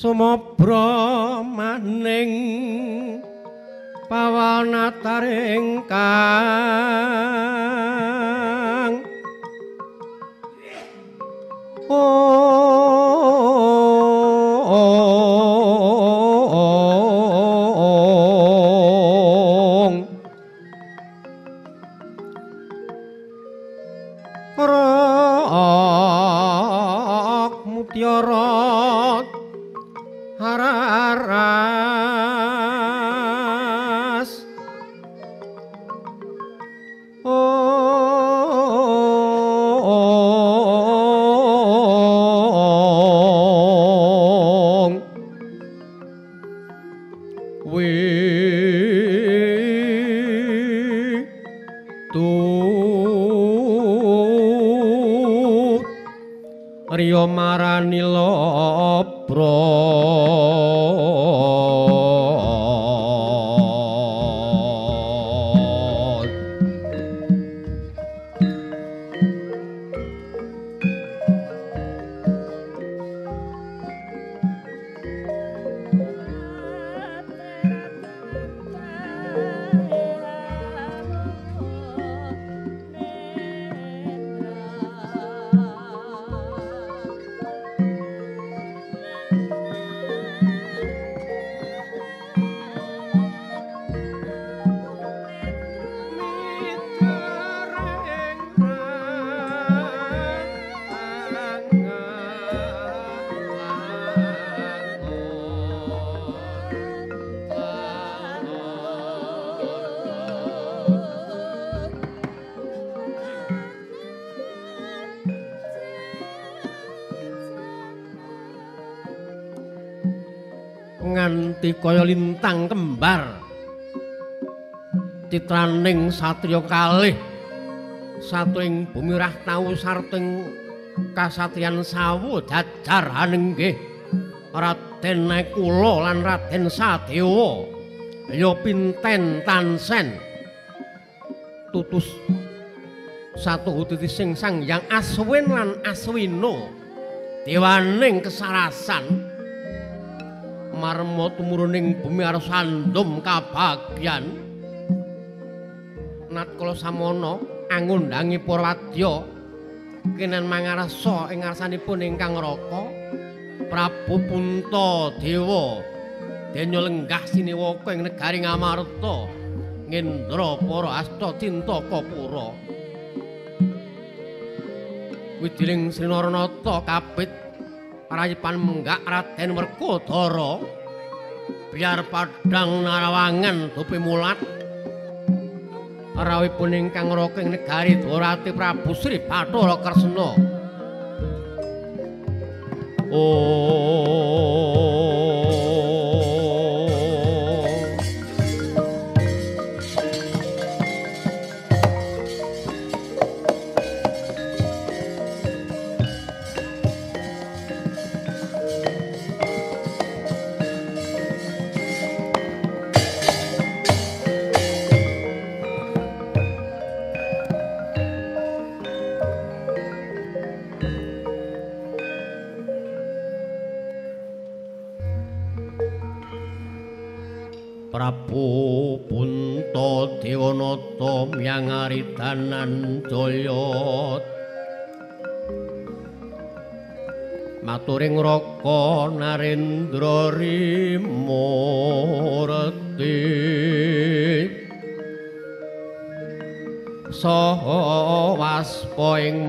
sumabra maning pawanataring kang. ong Ra ra. Nganti kaya lintang kembar. Citraning satriya kalih. Satu ing bumi rah tau sarting kasatriyan sawu jajar hanenggih Raden Nekula lan Raden Sadewa. Ya pinten tansen. Tutus satu hutiti sing sang yang aswin lan aswino dewaning kesarasan marmo tumuruning bumi arep sandum kabagyan. Natkala samono angundangi para wadya kenen mangarsa ing ngarsanipun ingkang raka Prabu Punta Dewa. Denya lenggah siniwaka ing negari Ngamarta ngendra para asta cinta kapura Widiling Srinaranata kapit parayipan menggak Raden Werkodara. Biar padang narawangan dupi mulat. Rawipun ingkang raka ing negari Dwarati Prabu Sri Bathara Kresna. Oh Prabu Punta Dewanata miangari danan Jaya Maturing Raka Narendra Rimurti Saha waspa ing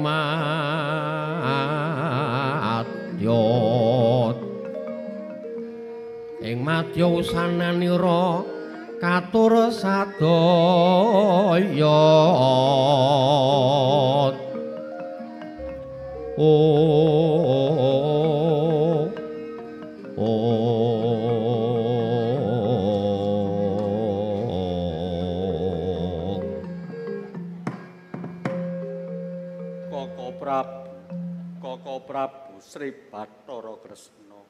ing madya usananira katur sadaya oh oh Prabu Sri Bathara Kresna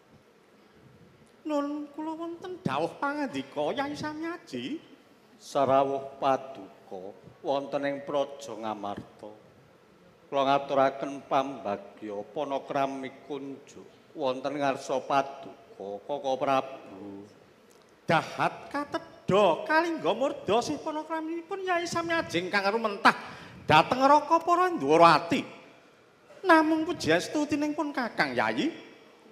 Nun kula wonten dawuh pangandika Yai Samyaji sarawuh paduka wonten ing Praja Ngamarta kula ngaturaken pambagya panakrami kunjuk wonten ngarsa paduka Koko Prabu. Dahat katedha kalingga murda sih panakraminipun Yai Samyajeng kang rumentah dhateng Raka para Ndwarawati. Namung pujiastu tining pun Kakang Yayi.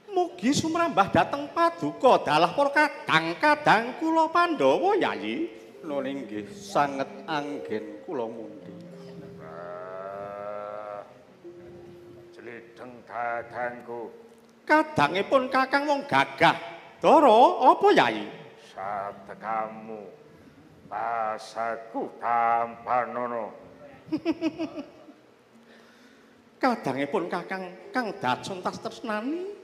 Mugi sumrambah dhateng paduka dalah para kadang-kadang kula Pandhawa Yayi. Nun inggih sanget anggen kula mundi. Jelideng dadangku Kadangipun Kakang wong gagah. Dara apa Yayi? sadekamu basaku tampanono Kadangipun Kakang kang dacun tas tresnani.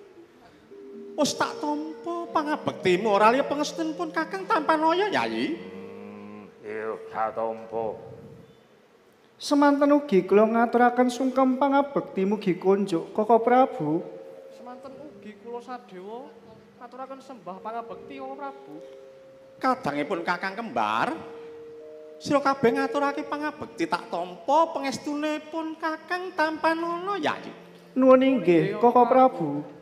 Wis tak tampa pangabektimu ora liya pangestunipun Kakang Tampanaya Yayi. iyo katompo Semanten ugi kula ngaturaken sungkem pangabekti mugi kunjuk Koko Prabu. Semanten ugi kula sadewa ngaturaken sembah pangabekti Koko Prabu. Kadangipun Kakang kembar Sira kabeh ngaturake pangabekti tak tampa pangestunipun Kakang Tampanana Yayi. Nuwun inggih Koko Prabu.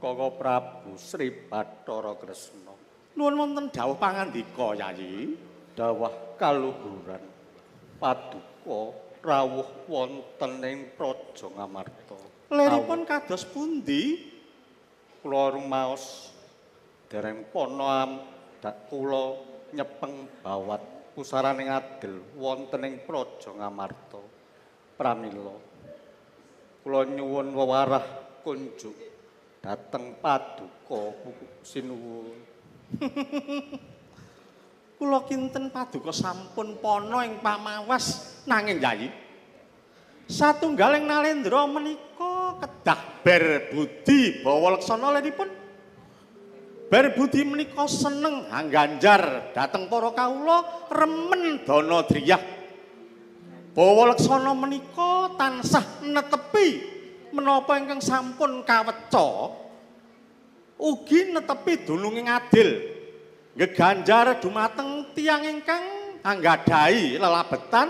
Koko Prabu Sri Bathara Kresna. Nuwun wonten dawuh pangandika Yayi. Dawuh kaluhuran paduka rawuh wonten ing Praja Ngamarta. Leripun kados pundi? Kula rumaos dereng pono dak kula nyepeng bawat pusaraning adil wonten ing Praja Ngamarta. Pramila kula nyuwun wewarah kunjuk dhateng paduka sinuwun. Kula kinten paduka sampun pono ing pamawas nanging yayi. Satunggaling nalendra menika kedah ber budi bawa leksana lenipun. Ber budi menika seneng angganjar dhateng para kawula remen dana driyah. Bawa leksana menika tansah netepi menapa ingkang sampun kaweca ugi netepi dununging adil ngeganjar dumateng tiang ingkang anggadhahi lelabetan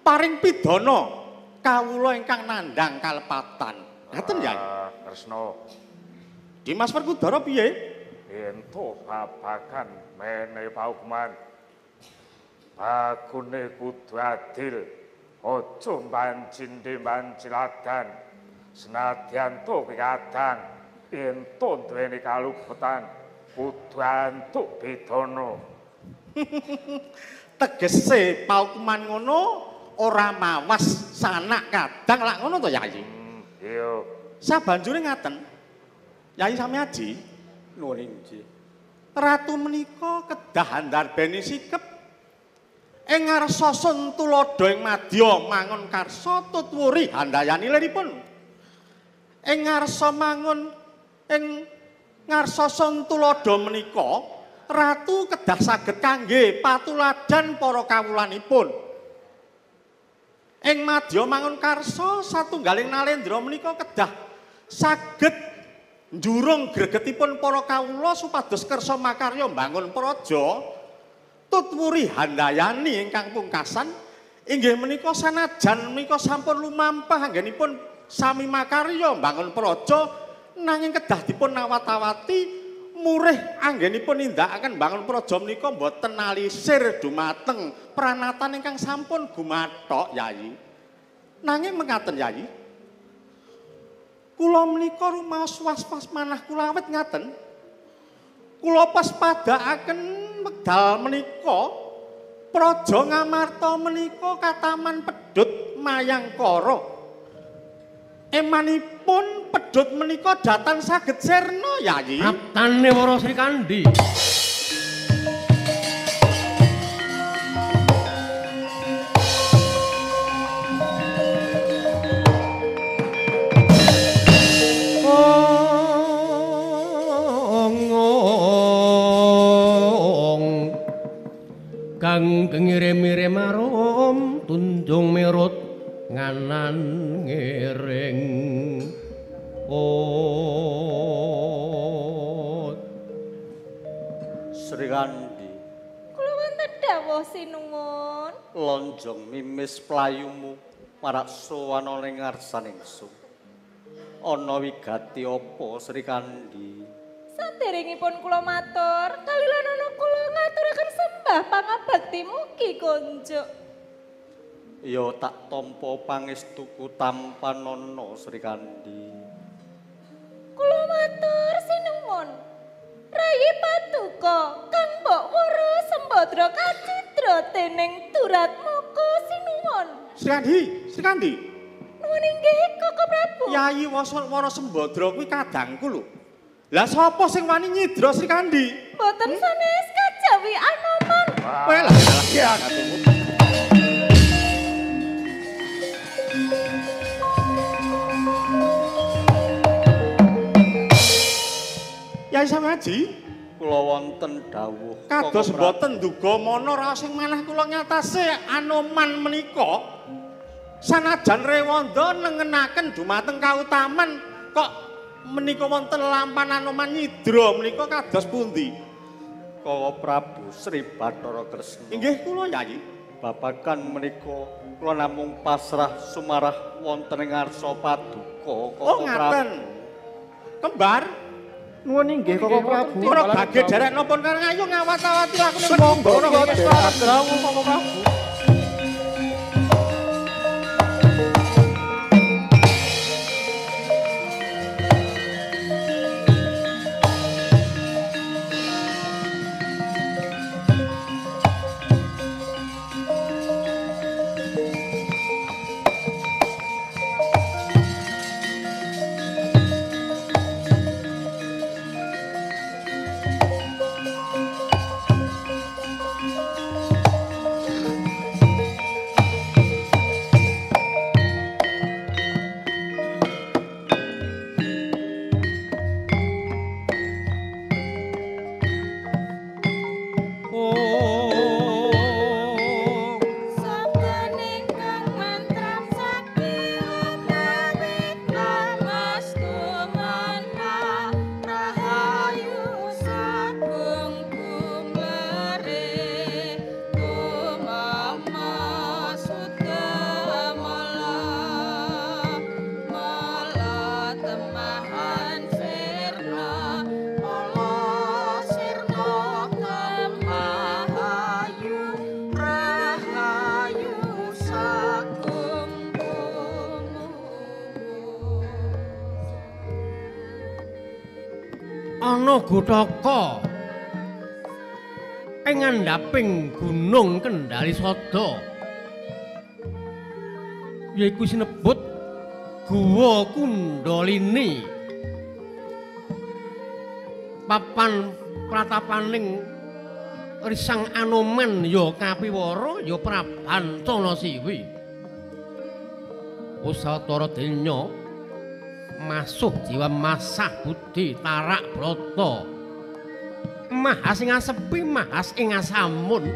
paring pidana kawula ingkang nandhang kalepatan. Ngaten ya Ah, Kresna. Dimas Werkudara piye? Ento babagan menehi paukuman bagune kudu adil aja mbancinde mbanciladan senadyan to kadang ento duweni kalubetan kudu antuk bedana. Tegese paukuman ngono ora mawas sanak kadang lak ngono to Yayi Hmm, iya. Sabanjure ngaten Yayi Samyaji nuwun inggih Ratu menika kedah andarbeni sikep ing ngarsa sun tulodo ing madya mangun karsa tutwuri handayani leripun ing ngarsa mangun ing ngarsa sun tulodo menika ratu kedah saged kangge patuladan para kawulanipun. Ing madya mangun karsa satunggaling nalendra menika kedah saged njurung gregetipun para kawula supados kersa makarya mbangun praja. Tutwuri handayani ingkang pungkasan inggih menika sanajan menika sampun lumampah anggenipun sami makarya mbangun praja nanging kedah dipun nawat-awati murih anggenipun nindakaken mbangun praja menika boten nalisir dumateng. Pranatan ingkang sampun gumathok Yayi nanging mengaten Yayi kula menika rumaos was-was manah kula awit ngaten. Kula pas padhaaken wekdal menika praja ngamarta menika kataman pedhut mayangkara emanipun pedhut menika datan saged sirna yayi Praptane para Sri marak sowan ning ngarsan ingsun. Ana wigati apa Sri Kandi? Saderengipun kula matur, kalilanono kula ngaturaken sembah pangabakti mugi konjuk. Ya tak tampa pangestuku tanpa nono Sri Kandi. Kula matur sinuwun. Rayi Patuko kang mbok wara sembadra kacitra dening turat moko sinuwun. Sri Kandi. Nuwun inggih Koko Prabu. Yayi Waswara Sembadra kuwi kadangku lho. Lah sapa sing wani nyidra Sri Kandi? Boten sanes kajawi anoman. Kowe lah ya katemu. Yai Samaji, kula wonten dawuh kados mboten duga mana raos sing manah kula nyatase Anoman menika sanajan rewanda nengenaken dumateng kautaman kok menika wonten lampan Anoman nyidra menika kados pundi? Kawa Prabu Sri Bathara Kresna. Inggih kula Yai. Babagan menika kula namung pasrah sumarah wonten ing ngarsa paduka Koko Oh ngaten. Kembar, Nuwun inggih Koko Prabu. ora bage derek napa kareng ayo ngawat-awati lakune Ora dawuh Koko Prabu. Ana gotaka ing ngandhaping gunung Kendari Sada. Yaiku sinebut Guwa Kundalini. Papan pratapaning Risang Anoman ya kapiwara ya Prabantana Siwi Usatara denya masuh jiwa masah budi tarak brata mahas ing asepi mahas ing asamun.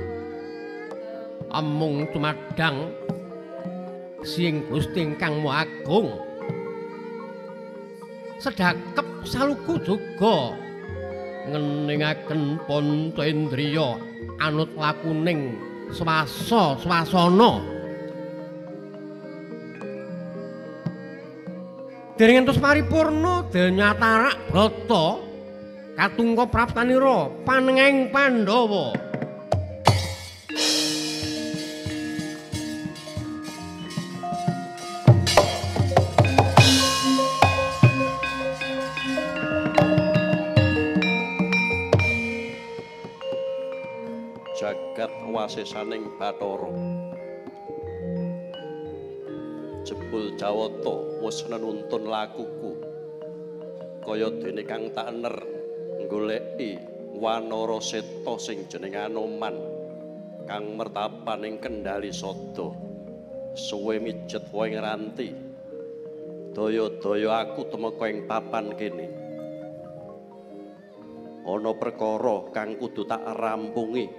Amung tumadang sing Gusti ingkang Maha Agung. Sedakep saluku juga ngeningaken Pontendriya anut lakuning swasa swasana Dereng entus paripurna denyatarak brata katungka praptanira panenging Pandhawa. jagat wasesaning Bathara. Jawata wis nenuntun lakuku. Kaya dene kang tak ener goleki Wanara Seta sing jeneng Anoman kang mertapan ing Kendali Sada. Suwe mijet wae ngranti. Daya-daya aku tumeka ing papan kene. Ana perkara kang kudu tak rampungi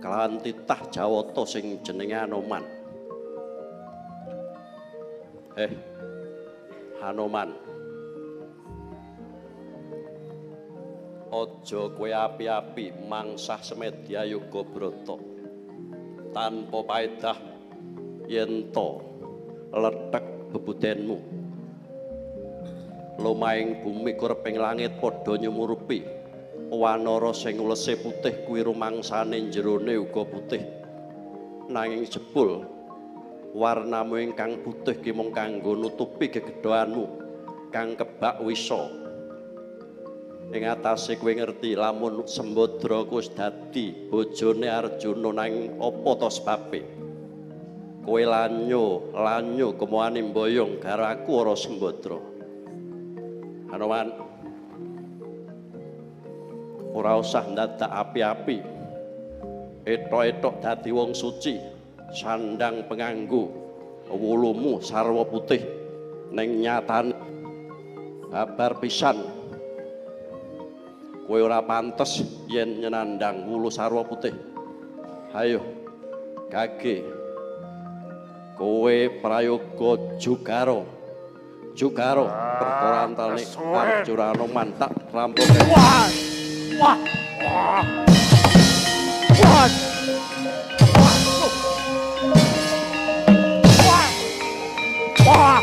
kelawan titah Jawata sing jenenge Anoman. Eh, Anoman. Aja kowe api-api mangsah semedya yoga brata. Tanpa paedah yen to letek bebudenmu lumaing bumi kureping langit padha nyumurupi wanara sing ulese putih kuwi rumangsane jerone uga putih nanging jebul warnamu ingkang putih ki mung kanggo nutupi gegedhoanmu kang kebak wisa. Ing atase kowe ngerti lamun Sembadra kuwi dadi bojone Arjuna nang apa to sebabe? Kowe lanyo lanyo kemoane mboyong karo aku ora Sembadra Hanoman ora usah ndadak api-api. Etok-etok dadi wong suci sandang penganggu wulumu sarwa putih ning nyatane kabar pisan kowe ora pantes yen nyenandang wulu sarwa putih ayo kage kowe prayoga jugaro jugaro perkara antane Arjuna Anoman tak rampung Wah! Wah! Wah! Wah!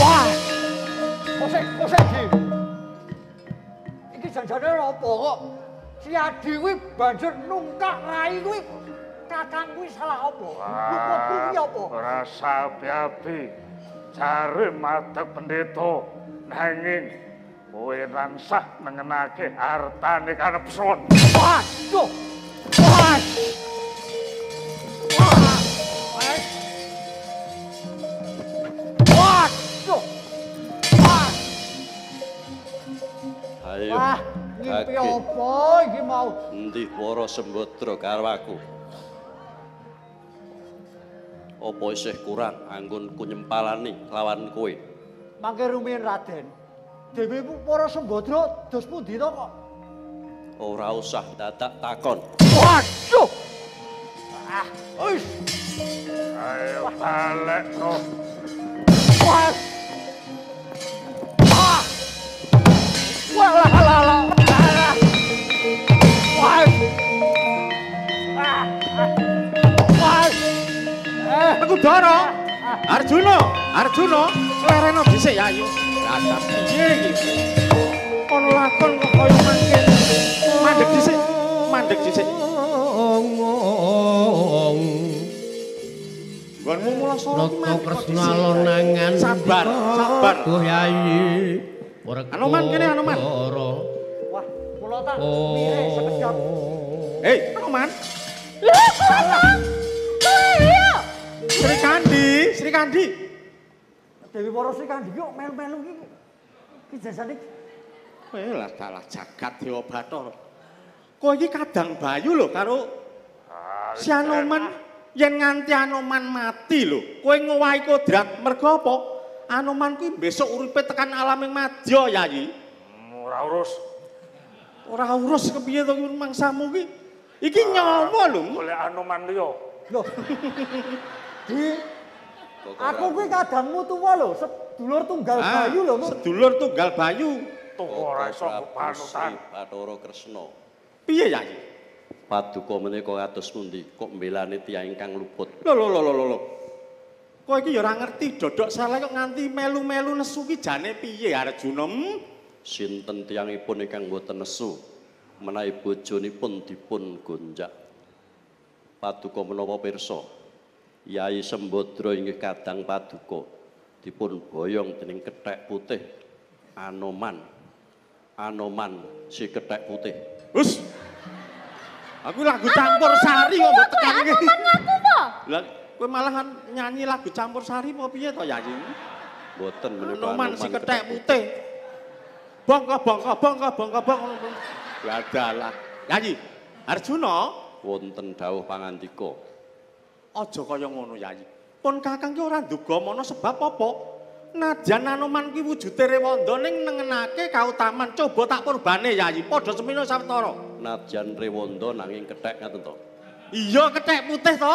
Wah! Kosek, kosek, Di. Iki janjane apa kok? Si Adi kuwi banjur nungkak rai kuwi. Kakang kuwi salah apa? Luput kuwi apa? Rasa api-api. Jare madhep pendeta nanging kowe rangsah mengenake hartane kanepsun. Waduh. Wah. Ngimpi apa iki mau? endi wara Sembadra karo aku apa isih kurang anggonku nyempalani lawan kowe Mangke rumiyin Raden. Dewi para Sembadra dos pundi to kok? ora usah dadak takon Waduh. Ah, wis. Ayo balik no. Wah. Eh, Aku Dara. Arjuna, Arjuna, lereno dhisik ya ayo. Piye iki? Ono lakon kok kaya mangke. Mandek dhisik, mandek dhisik. Nggonmu mula sora iki Nata mandek kok Kresna dhisik. lonangan Sabar, sabar. Duh Yayi. Anoman kene, Anoman. Wah, kula tak mire sekejap. Hei, Anoman. Sri Kandi. Dewi Para Sri Kandi kok melu-melu iki. Ki jasane Kowe lah dalah jagat Dewa Bathara. Kowe iki kadang bayu lho karo si Anoman. Yen nganti Anoman mati lho, kowe ngowahi kodrat mergo apa? Anoman kuwi besok uripe tekan alaming madya, Yayi. Ora urus. Ora urus kepiye to kuwi mangsamu ki? Iki nyawa lho. Oleh Anoman liya. Loh. Di Aku kuwi kadangmu tuwa lho, sedulur tunggal Ah, bayu lho. Sedulur tunggal bayu. Ora iso Prabu panutan. Sri Bathara Kresna Piye, Yayi? paduka menika kados pundi kok mbelani tiyang ingkang luput Lho lho lho lho lho. Kowe iki ya ora ngerti dodok saleh kok nganti melu-melu nesu ki jane piye Arjuna? Sinten tiyangipun ingkang boten nesu menawi bojonipun dipun gonjak paduka menapa pirsa Yai Sembadra inggih kadang paduka dipun boyong dening kethek putih Anoman Anoman si kethek putih Hus. Aku lagu campur sari kok mbok tekan iki. Ngaku po. Lah kowe malah kan nyanyi lagu campur sari apa piye to Yayi? boten menika Anoman si kethek putih. Bongko bongko bongko bongko bongko. Ya dalah. Yayi, Arjuna wonten dawuh pangandika aja kaya ngono Yayi. Pun Kakang ki ora ndugamana sebab apa? Najan Anoman ki wujude rewanda ning nengenake kautaman. Coba tak purbane Yayi, padha semina sawetara. najan rewanda nanging kethek ngaten to Iya kethek putih to.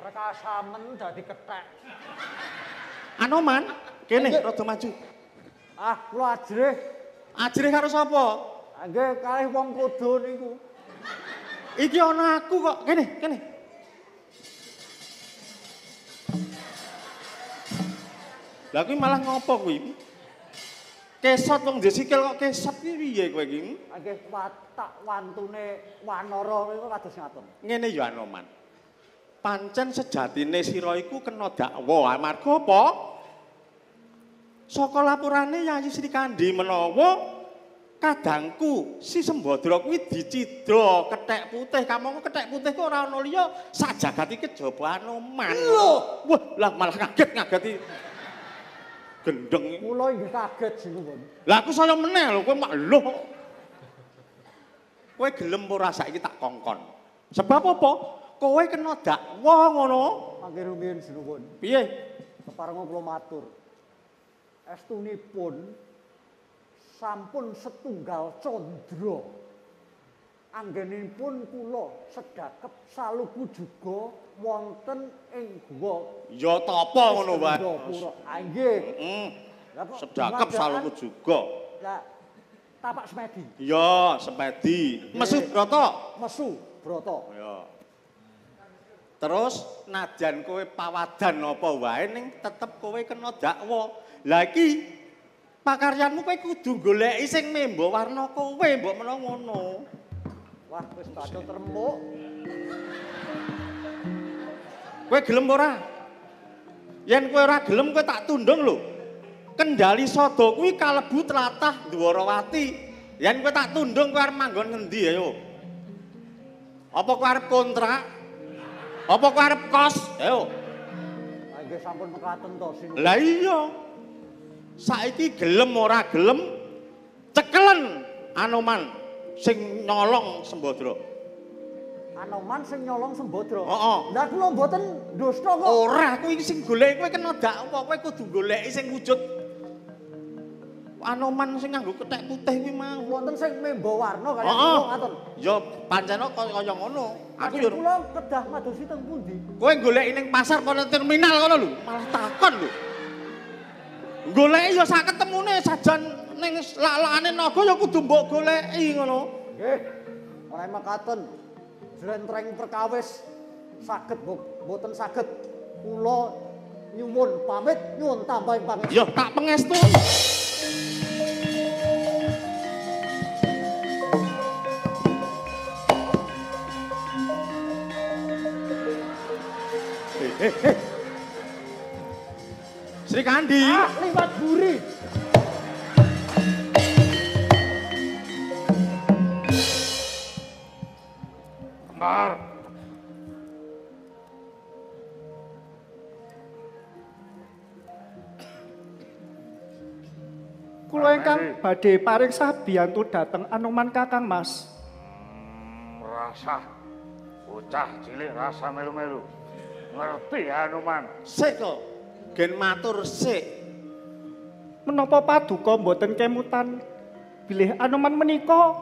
Rekasamen dadi kethek. Anoman, kene rada maju. Ah, kula ajrih. Ajrih karo sapa? Nggih kalih wong kudu niku. Iki ana aku kok. Kene, kene. Lah kuwi malah ngopo kuwi? Kesot wong ndek sikil kok kesot kuwi piye kowe iki? Nggih watak wantune Wanara niku kados ngaten. Ngene ya Anoman. Pancen sejatine sira iku kena dakwa amarga apa? Saka lapurane Yayi Sri Kandi menawa kadangku si Sembadra kuwi dicidra kethek putih. Kamangka kethek putih ku ora ana liya sak jagat iki kejaba Anoman. Lho, Wah, lah malah kaget ngageti gendeng. kula inggih kaget sinuwun. Lah aku saya meneh lho, kowe mak lho. Kowe gelem ora saiki tak kongkon. Sebab apa? Kowe kena dakwa ngono. Mangke rumiyin sinuwun. Piye? Keparenga kula matur. Estunipun sampun setunggal candra. Anggenipun kula sedakep saluku juga wonten ing guwa Ya tapa ngono wae. Ah nggih. Heeh. Dumadaan- salungku juga. Lah tapak semedi, Ya, sepedi. Mesu brata. mesu brata. Ya. Terus najan kowe pawadan apa wae ning tetep kowe kena dakwa. Lah iki pakaryanmu kowe kudu goleki sing memba warna kowe mbok menawa ngono. Wah, wis bacot remuk. Kowe gelem ora? Yen kowe ora gelem kowe tak tundung lho. Kendali Sada kuwi kalebu tlatah Dwarawati. Yen kowe tak tundung kowe arep manggon ngendi ayo? Apa kowe arep kontrak? Apa kowe arep kos? Ayo. Ah nggih sampun mekaten to sing. Lah iya. Saiki gelem ora gelem cekelen Anoman sing nyolong Sembadra. Anoman sing nyolong Sembadra. Heeh. Lah kula mboten dusta kok. Ora kuwi sing golek kowe kena dakwa, kowe kudu goleki sing wujud Anoman sing nganggo kethek putih kuwi mau. Wonten sing memba warna kaya kula ngaten. Ya pancen kaya ngono. Aku Aku yo kula kedah madosi teng pundi? kowe goleki ning pasar kono terminal kono lho, malah takon lho. Goleki ya sak ketemune sajan ning lak-lakane naga ya kudu mbok goleki ngono. Nggih. Ora mekaten. Jlentreng perkawis saged mboten saged kula nyuwun pamit nyuwun tambahin pamit. Ya tak pengestu. Eh, eh, eh. Sri Kandi. Ah, liwat buri. Kembar. Kula ingkang badhe paring sabiyantu dhateng Anoman Kakang Mas. Hmm, rasa. Bocah cilik rasa melu-melu. Ngerti Hanuman. Sik kok. Gen matur sik. Menapa paduka mboten kemutan bilih Anoman menika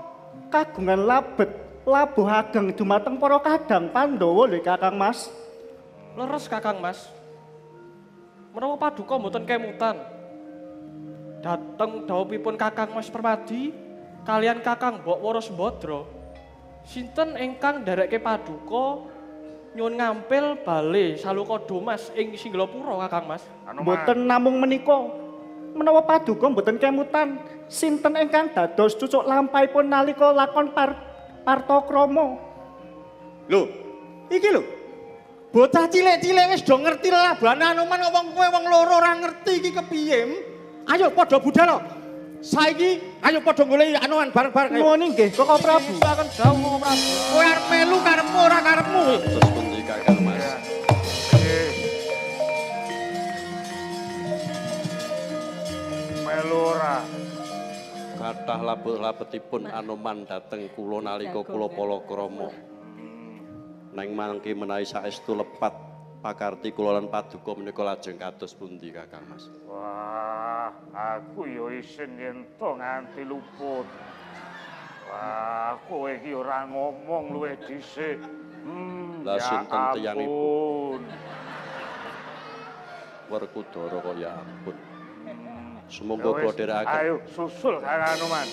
kagungan labet labuh ageng dumateng para kadang Pandhawa lho Kakang Mas. Leres Kakang Mas. Menawa paduka mboten kemutan. Dateng dawuhipun Kakang Mas Permadi kalian Kakang Mbok Woro Sembadra. Sinten ingkang nderekke paduka nyuwun ngampil bale saluka domas ing Singlapura Kakang Mas. Mboten namung menika menawa paduka mboten kemutan sinten ingkang dados cucuk lampahipun nalika lakon par Partokrama. Lho, iki lho. Bocah cilik-cilik wis do ngerti labane Anoman wong kowe wong loro ora ngerti iki kepiye. Ayo padha budal. Saiki ayo padha goleki Anoman bareng-bareng. Nuwun inggih Koko Prabu. Akan dawuh Prabu. Kowe arep melu karepmu ora karepmu. Kakang Mas? Eh. Melu ora. Kathah labet-labetipun Anoman dhateng kula nalika kula palakrama. Neng mangke menawi saestu lepat pakarti kula lan paduka menika lajeng kados pundi Kakang Mas? Wah, aku yo isin yen to nganti luput. Wah, kowe iki ora ngomong luwih dhisik. Hmm, Lah, ya sinten tiyangipun? ampun. Werkudara kaya ampun. Ya Sumangga wis, kula dherekaken. Ayo susul Kang Hanuman.